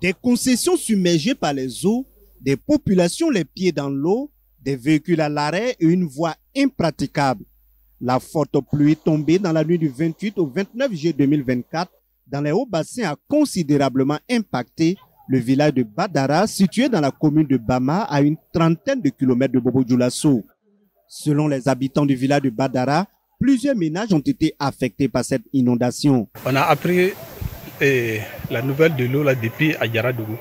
Des concessions submergées par les eaux, des populations les pieds dans l'eau, des véhicules à l'arrêt et une voie impraticable. La forte pluie tombée dans la nuit du 28 au 29 juillet 2024 dans les hauts bassins a considérablement impacté le village de Badara, situé dans la commune de Bama, à une trentaine de kilomètres de Bobo Djoulasso. Selon les habitants du village de Badara, plusieurs ménages ont été affectés par cette inondation. On a appris eh, la nouvelle de l'eau depuis Ayaradougou,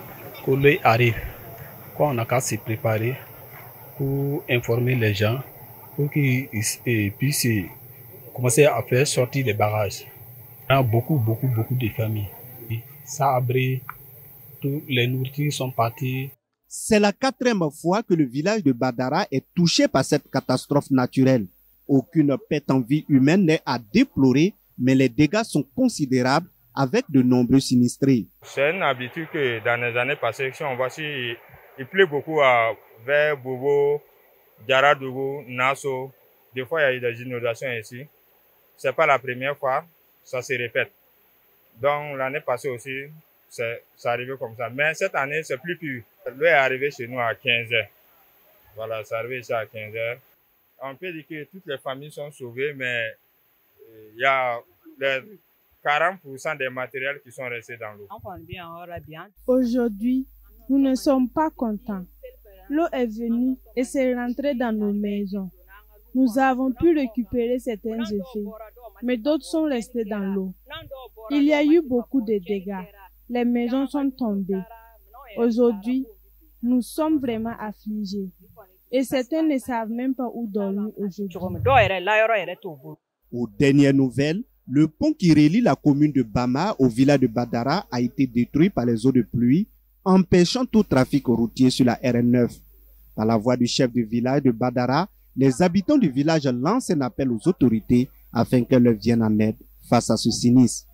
que l'eau arrive. Quoi, on a qu'à se préparer pour informer les gens, pour qu'ils eh, puissent commencer à faire sortir les barrages. Il y a beaucoup, beaucoup, beaucoup de familles. Ça a brillé tous les nourritures sont partis. C'est la quatrième fois que le village de Badara est touché par cette catastrophe naturelle. Aucune perte en vie humaine n'est à déplorer, mais les dégâts sont considérables avec de nombreux sinistrés. C'est une habitude que dans les années passées, on voit si il pleut beaucoup à vers Bobo, Djaradougou, Nasso, des fois il y a eu des inondations ici. C'est pas la première fois, ça se répète. Donc l'année passée aussi, c'est arrivé comme ça. Mais cette année, c'est plus pur. L'eau est arrivé chez nous à 15 heures. Voilà, c'est arrivé ici à 15 heures. On peut dire que toutes les familles sont sauvées, mais euh, il y a les 40% des matériels qui sont restés dans l'eau. Aujourd'hui, nous ne sommes pas contents. L'eau est venue et s'est rentrée dans nos maisons. Nous avons pu récupérer certains effets, mais d'autres sont restés dans l'eau. Il y a eu beaucoup de dégâts les maisons sont tombées. Aujourd'hui, nous sommes vraiment affligés. Et certains ne savent même pas où dormir aujourd'hui. Aux dernières nouvelles, le pont qui relie la commune de Bama au village de Badara a été détruit par les eaux de pluie, empêchant tout trafic routier sur la RN9. Par la voix du chef du village de Badara, les habitants du village lancent un appel aux autorités afin qu'elles viennent en aide face à ce sinistre.